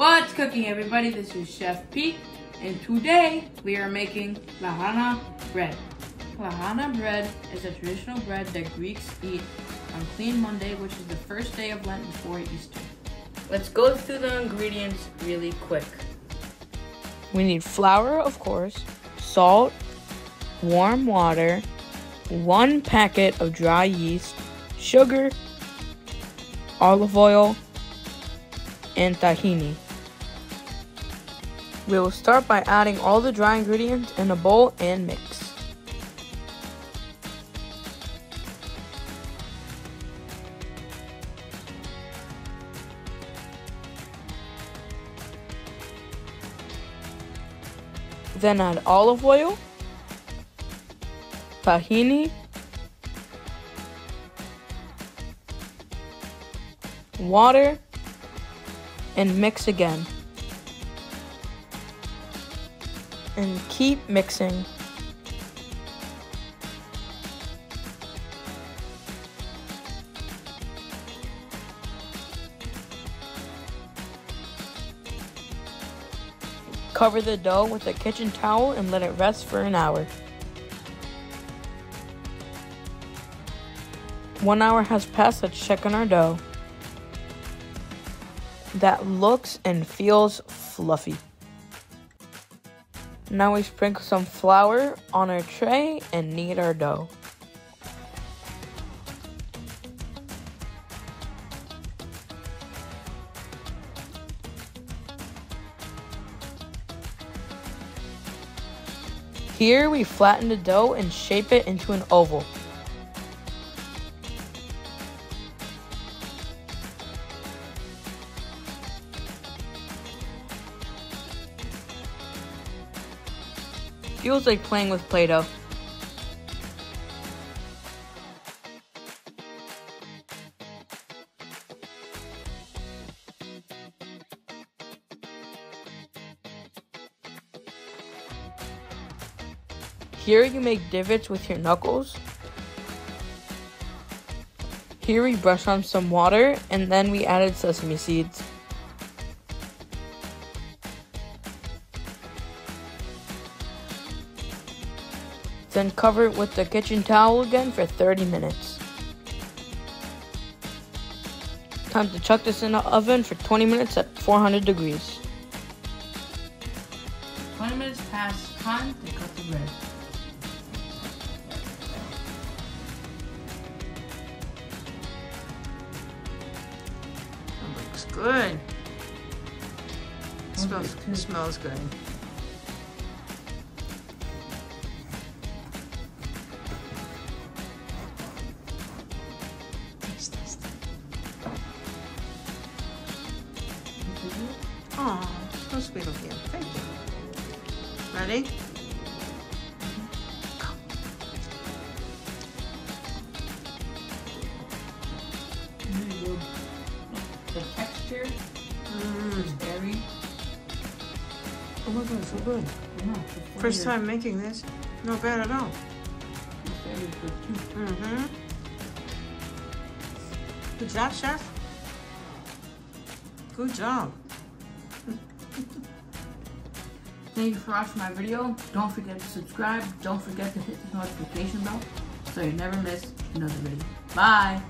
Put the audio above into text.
What's cooking, everybody? This is Chef Pete, and today we are making lagana bread. Lagana bread is a traditional bread that Greeks eat on Clean Monday, which is the first day of Lent before Easter. Let's go through the ingredients really quick. We need flour, of course, salt, warm water, one packet of dry yeast, sugar, olive oil, and tahini. We will start by adding all the dry ingredients in a bowl and mix. Then add olive oil, tahini, water, and mix again. And keep mixing. Cover the dough with a kitchen towel and let it rest for an hour. One hour has passed, let's check on our dough. That looks and feels fluffy. Now we sprinkle some flour on our tray and knead our dough. Here we flatten the dough and shape it into an oval. Feels like playing with Play-Doh. Here you make divots with your knuckles. Here we brush on some water and then we added sesame seeds. Then cover it with the kitchen towel again for 30 minutes. Time to chuck this in the oven for 20 minutes at 400 degrees. 20 minutes past, time to cut the bread. That looks good. Smells, smells good. Oh, so sweet of you. Thank you. Ready? Go. The texture Mm. is very. Oh my god, so good. Yeah, First time making this. Not bad at all. it's very good too. Mm-hmm. Good job, chef. Good job. Thank you for watching my video. Don't forget to subscribe. Don't forget to hit the notification bell so you never miss another video. Bye.